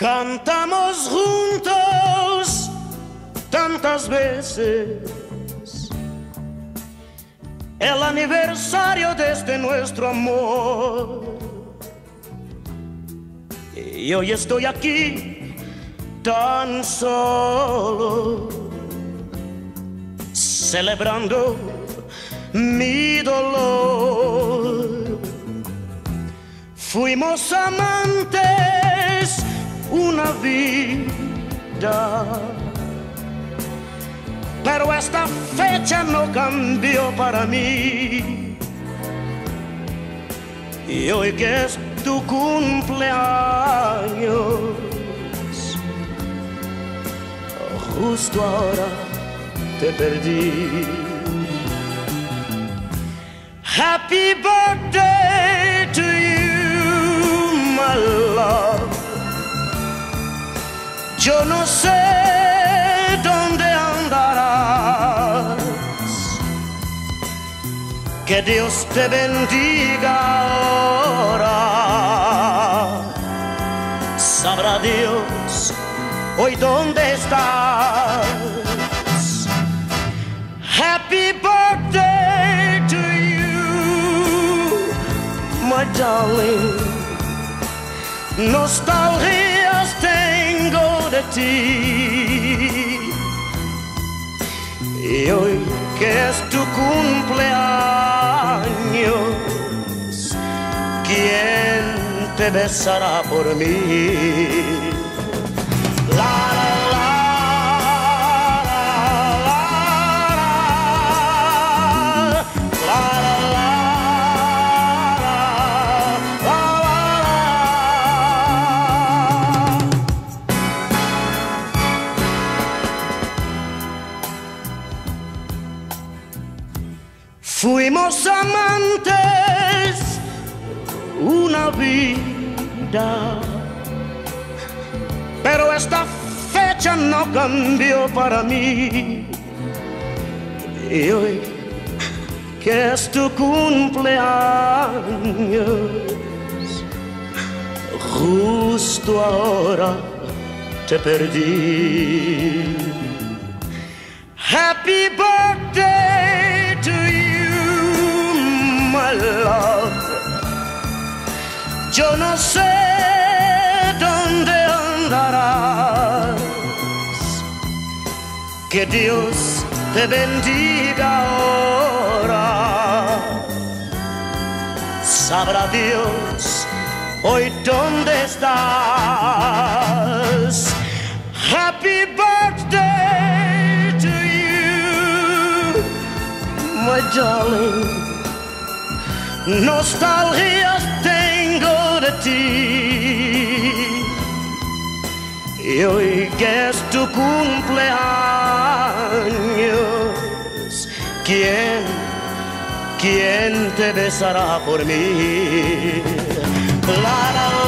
Cantamos juntos tantas veces el aniversario de este nuestro amor. Y hoy estoy aquí tan solo, celebrando mi dolor. Fuimos amantes una vida, pero esta fecha no cambió para mí. Y hoy que es tu cumpleaños, justo ahora te perdí. Happy birthday Yo no sé dónde andarás. Que Dios te bendiga ahora. Sabrá Dios hoy dónde estás. Happy birthday to you, my darling. Nostalgias tengo de ti. Y hoy que es tu cumpleaños, ¿quién te besará por mí? Fuimos amantes una vida, pero esta fecha no cambió para mí. Y hoy que es tu cumpleaños, justo ahora te perdí. Happy birthday sé dónde andarás. Que Dios te bendiga ahora. Sabrá Dios hoy dónde estás. Happy birthday to you, my darling. De ti. Y hoy que es tu cumpleaños, ¿quién, quién te besará por mí? La, la,